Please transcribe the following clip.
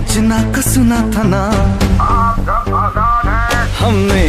जिना का सुना था ना। हमने